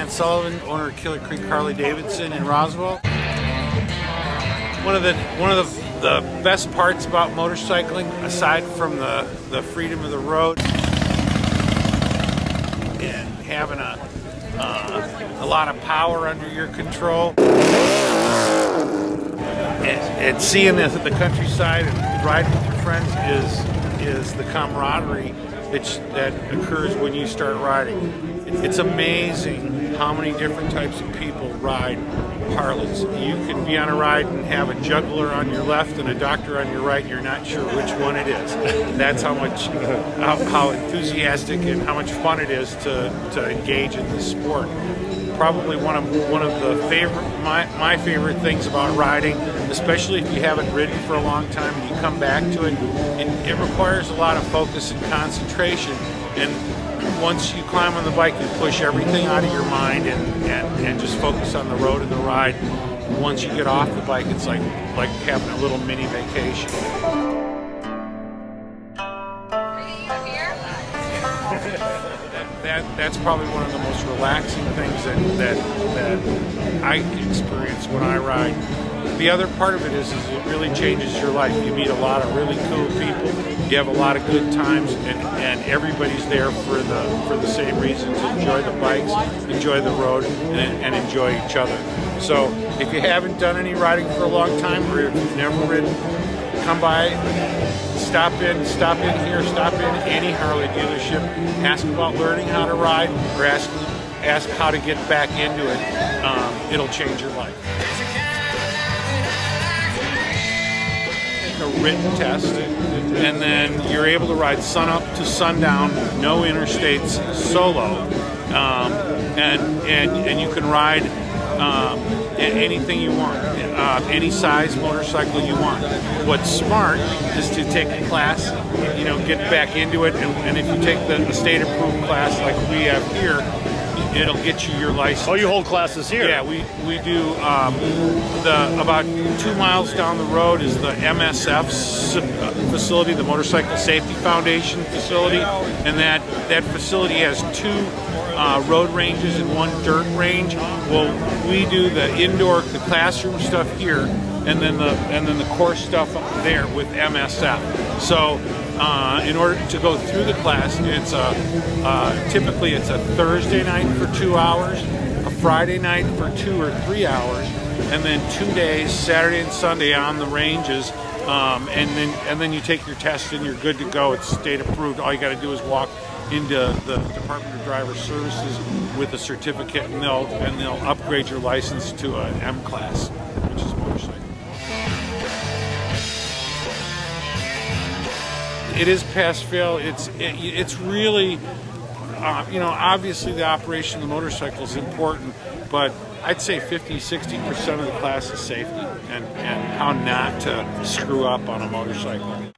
Dann Sullivan, owner of Killer Creek Harley Davidson in Roswell. One of the one of the, the best parts about motorcycling, aside from the, the freedom of the road and having a uh, a lot of power under your control, and, and seeing the, the countryside and riding with your friends is is the camaraderie that, that occurs when you start riding. It's amazing how many different types of people ride Harleys. You can be on a ride and have a juggler on your left and a doctor on your right, and you're not sure which one it is. That's how much, how, how enthusiastic and how much fun it is to, to engage in this sport probably one of one of the favorite my, my favorite things about riding, especially if you haven't ridden for a long time and you come back to it. It, it requires a lot of focus and concentration. And once you climb on the bike, you push everything out of your mind and, and, and just focus on the road and the ride. Once you get off the bike, it's like like having a little mini vacation. that that's probably one of the most relaxing things that that, that I experience when I ride. The other part of it is, is it really changes your life. You meet a lot of really cool people. You have a lot of good times, and, and everybody's there for the for the same reasons. Enjoy the bikes, enjoy the road, and, and enjoy each other. So if you haven't done any riding for a long time, or if you've never ridden, come by, stop in, stop in here, stop in any Harley dealership, ask about learning how to ride, or ask ask how to get back into it. Um, it'll change your life. A written test, and then you're able to ride sun up to sundown, no interstates, solo, um, and and and you can ride um, anything you want, uh, any size motorcycle you want. What's smart is to take a class, you know, get back into it, and, and if you take the, the state approved class like we have here, it'll get you your license. Oh, you hold classes here? Yeah, we we do. Um, the about two miles down the road is the MSF facility, the Motorcycle Safety Foundation facility, and that that facility has two uh, road ranges and one dirt range. Well, we do the indoor, the classroom stuff here, and then the and then the course stuff up there with MSF. So uh, in order to go through the class, it's a uh, typically it's a Thursday night for two hours, a Friday night for two or three hours, and then two days, Saturday and Sunday on the ranges. Um, and then and then you take your test and you're good to go. It's state approved. All you got to do is walk into the Department of Driver Services with a certificate, and they'll and they'll upgrade your license to an M class, It is pass fail. It's it, it's really. Uh, you know, obviously the operation of the motorcycle is important, but I'd say 50, 60% of the class is safety and, and how not to screw up on a motorcycle.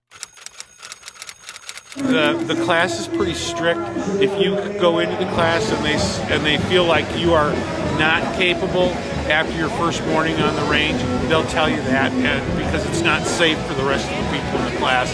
The, the class is pretty strict. If you go into the class and they and they feel like you are not capable after your first morning on the range, they'll tell you that, because it's not safe for the rest of the people in the class,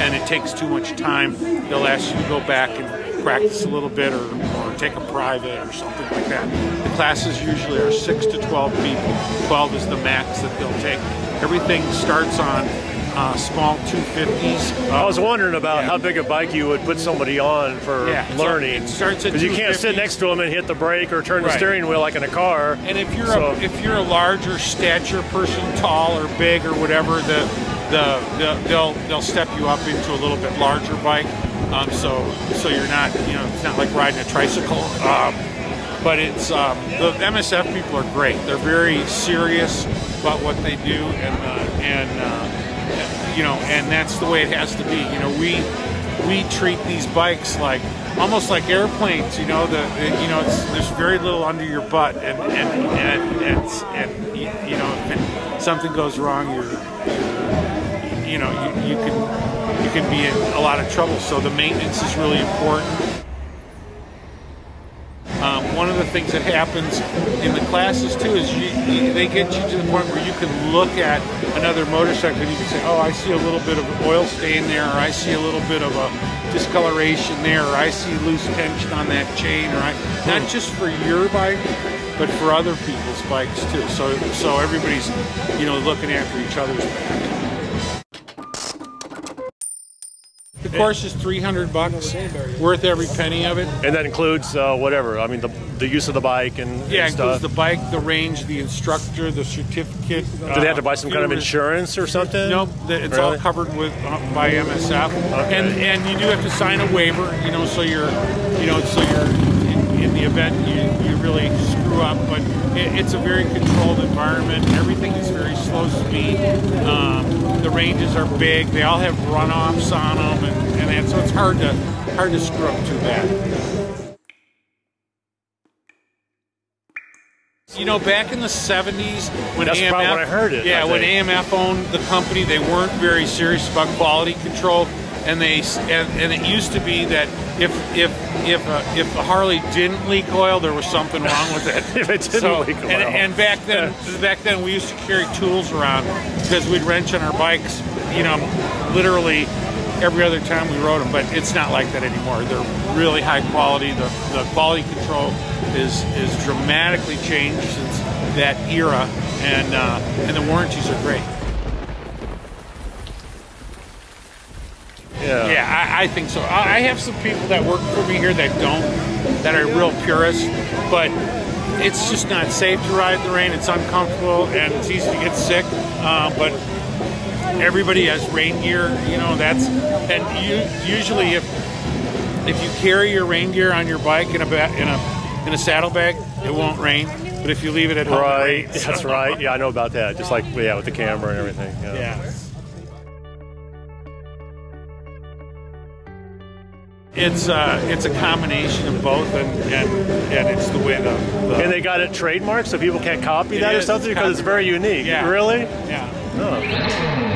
and it takes too much time, they'll ask you to go back and practice a little bit or, or take a private or something like that. The classes usually are 6 to 12 people. 12 is the max that they'll take. Everything starts on uh, small 250s. I was wondering about yeah. how big a bike you would put somebody on for yeah, learning. Because you can't sit next to them and hit the brake or turn right. the steering wheel like in a car. And if you're so. a, if you're a larger stature person, tall or big or whatever, the the, the they'll they'll step you up into a little bit larger bike. Um, so so you're not you know it's not like riding a tricycle. Um, but it's um, the MSF people are great. They're very serious about what they do, and uh, and uh, you know, and that's the way it has to be. You know, we we treat these bikes like almost like airplanes. You know, the, you know there's very little under your butt, and and and and, and you know if something goes wrong, you're, you're you know you, you can you can be in a lot of trouble. So the maintenance is really important. Um, one of the things that happens in the classes too is you, you, they get you to the point where you can look at another motorcycle you can say, oh, I see a little bit of oil stain there, or I see a little bit of a discoloration there, or I see loose tension on that chain, or I, not hmm. just for your bike, but for other people's bikes too. So so everybody's you know looking after each other's back. The course is 300 bucks, worth every penny of it. And that includes uh, whatever. I mean, the, the use of the bike and, Yeah, and includes the bike, the range, the instructor, the certificate. Do they have to buy some kind of insurance or something? No, it's all covered with uh, by MSF, Okay. and and you do have to sign a waiver. You know, so you're, you know, so you're in, the event you, you really screw up, but it, it's a very controlled environment. Everything is very slow speed. Um, the ranges are big. They all have runoffs on them, and, and that, so it's hard to hard to screw up too bad. You know, back in the '70s, when That's AMF, probably when I heard it, yeah, when. AMF owned the company, they weren't very serious about quality control, and they and, and it used to be that if if if a, if a Harley didn't leak oil, there was something wrong with it. If it didn't So- leak oil. And, and back then, back then we used to carry tools around because we'd wrench on our bikes, you know, literally every other time we rode them. But it's not like that anymore. They're really high quality. The the quality control is is dramatically changed since that era, and uh, and the warranties are great. Yeah. Yeah, I, I think so. I, I have some people that work for me here that don't, that are real purists, but it's just not safe to ride in the rain. It's uncomfortable and it's easy to get sick. Uh, but everybody has rain gear, you know. That's and you usually if if you carry your rain gear on your bike in a ba- in a in a saddlebag, it won't rain. But if you leave it at home, it Right. That's right. Yeah, I know about that. Just like yeah, with the camera and everything. Yeah. Yeah. It's uh, it's a combination of both, and and, and it's the way the, the And they got it trademarked, so people can't copy that or something because it's very unique. Yeah. Really? yeah. Oh.